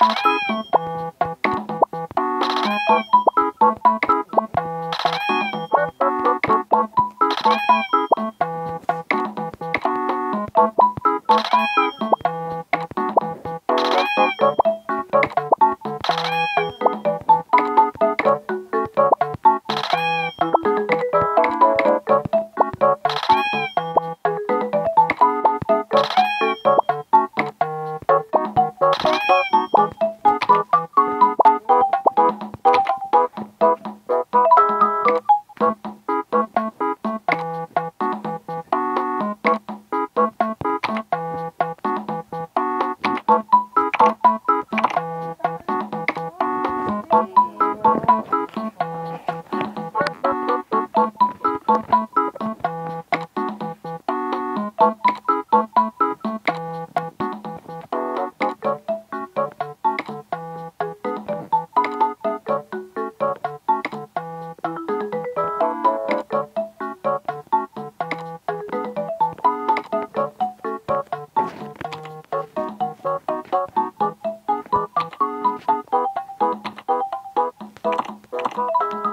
Música Thank you